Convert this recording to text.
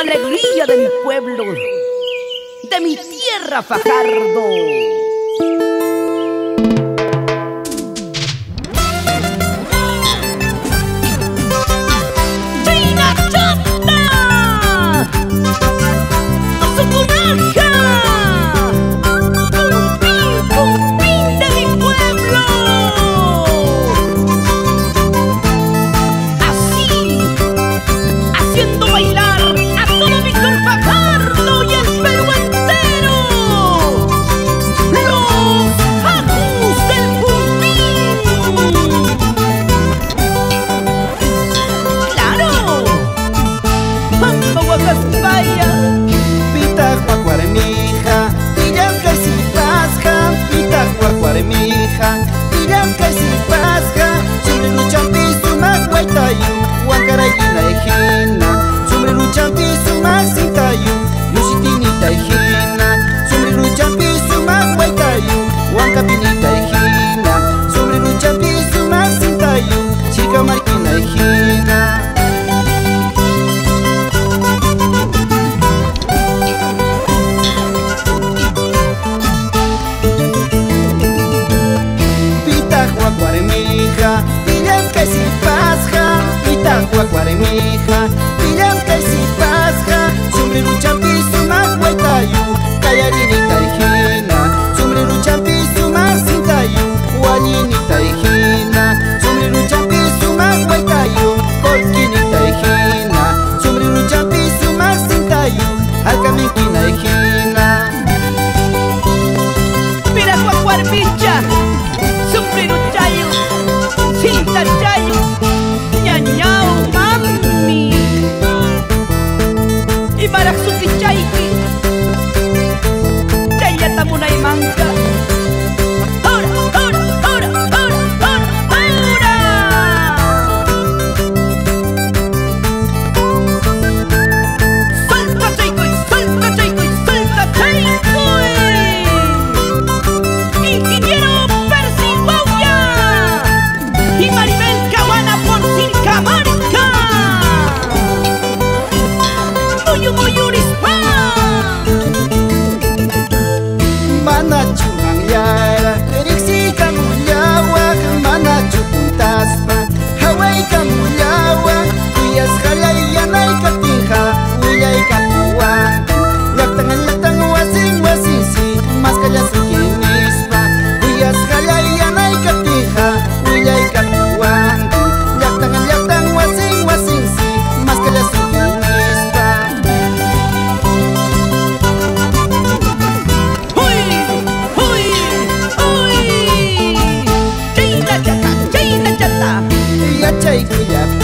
alegría de mi pueblo, de mi tierra Fajardo. Mi hija take me after